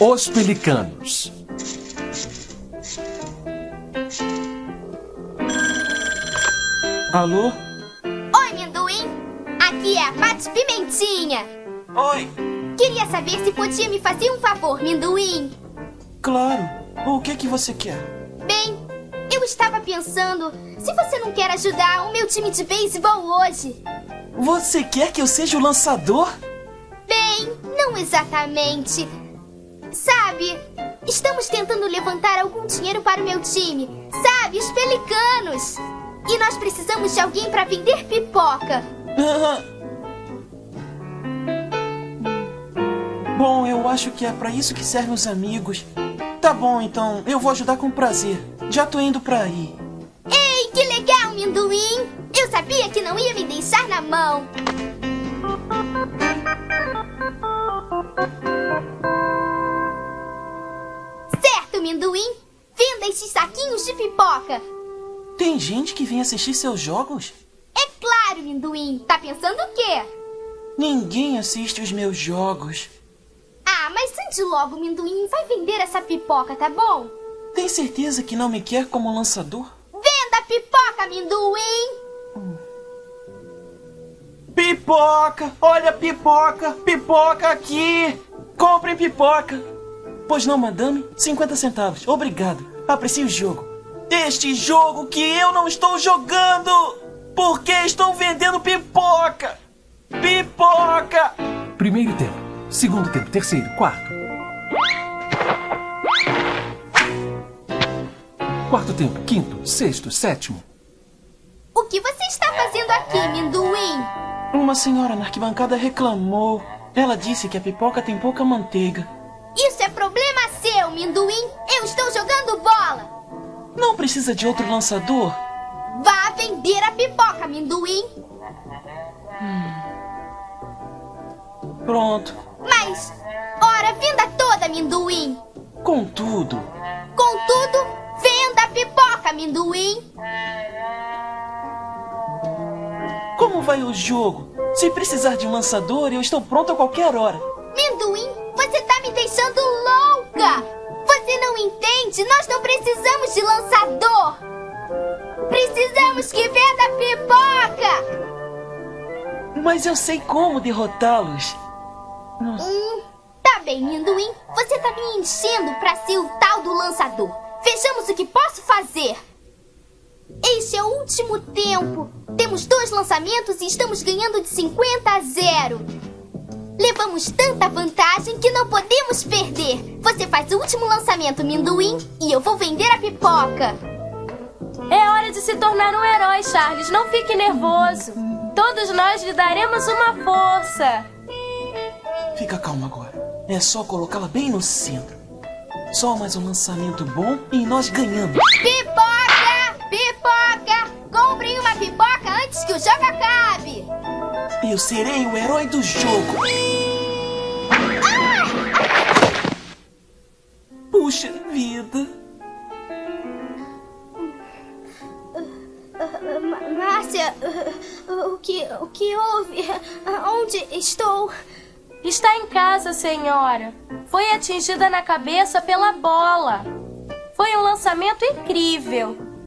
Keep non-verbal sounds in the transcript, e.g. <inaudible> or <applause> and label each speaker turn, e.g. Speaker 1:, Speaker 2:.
Speaker 1: Os Pelicanos.
Speaker 2: Alô?
Speaker 3: Oi, amendoim. Aqui é a Paty Pimentinha.
Speaker 2: Oi.
Speaker 3: Queria saber se podia me fazer um favor, amendoim.
Speaker 2: Claro. O que que você quer?
Speaker 3: Bem, eu estava pensando, se você não quer ajudar o meu time de beisebol hoje.
Speaker 2: Você quer que eu seja o lançador?
Speaker 3: Bem, não exatamente. Sabe, estamos tentando levantar algum dinheiro para o meu time. Sabe, os pelicanos. E nós precisamos de alguém para vender pipoca. <laughs>
Speaker 2: Bom, eu acho que é pra isso que servem os amigos. Tá bom, então, eu vou ajudar com prazer. Já tô indo pra aí.
Speaker 3: Ei, que legal, amendoim! Eu sabia que não ia me deixar na mão. Amendoim. Venda esses saquinhos de pipoca.
Speaker 2: Tem gente que vem assistir seus jogos?
Speaker 3: É claro, amendoim. Tá pensando o quê?
Speaker 2: Ninguém assiste os meus jogos.
Speaker 3: Ah, mas ande logo, amendoim. Vai vender essa pipoca, tá bom?
Speaker 2: Tem certeza que não me quer como lançador?
Speaker 3: Venda a pipoca, amendoim!
Speaker 2: Pipoca! Olha a pipoca! Pipoca aqui! Comprem pipoca! Pois não, madame? 50 centavos. Obrigado. Aprecie o jogo. Este jogo que eu não estou jogando! Porque estou vendendo pipoca! Pipoca!
Speaker 1: Primeiro tempo, segundo tempo, terceiro, quarto. Quarto tempo, quinto, sexto, sétimo.
Speaker 3: O que você está fazendo aqui, amendoim?
Speaker 2: Uma senhora na arquibancada reclamou. Ela disse que a pipoca tem pouca manteiga.
Speaker 3: É problema seu, amendoim. Eu estou jogando bola.
Speaker 2: Não precisa de outro lançador?
Speaker 3: Vá vender a pipoca, amendoim.
Speaker 2: Pronto.
Speaker 3: Mas, ora, venda toda, amendoim.
Speaker 2: Contudo,
Speaker 3: Contudo, venda a pipoca, amendoim.
Speaker 2: como vai o jogo? Se precisar de um lançador, eu estou pronto a qualquer hora.
Speaker 3: Amendoim, não entende? Nós não precisamos de lançador. Precisamos que venda pipoca.
Speaker 2: Mas eu sei como derrotá-los.
Speaker 3: Hum, tá bem, amendoim. Você tá me enchendo pra ser o tal do lançador. Vejamos o que posso fazer. Este é o último tempo. Temos dois lançamentos e estamos ganhando de 50 a 0. Levamos tanta vantagem que não podemos perder. Você faz o último lançamento, amendoim, e eu vou vender a pipoca.
Speaker 4: É hora de se tornar um herói, Charles. Não fique nervoso. Todos nós lhe daremos uma força.
Speaker 2: Fica calmo agora. É só colocá-la bem no centro. Só mais um lançamento bom e nós ganhamos.
Speaker 3: Pipoca! Pipoca! Comprem uma pipoca
Speaker 2: Eu serei o herói do jogo. Puxa vida.
Speaker 3: Márcia, o que, o que houve? Onde estou?
Speaker 4: Está em casa, senhora. Foi atingida na cabeça pela bola. Foi um lançamento incrível.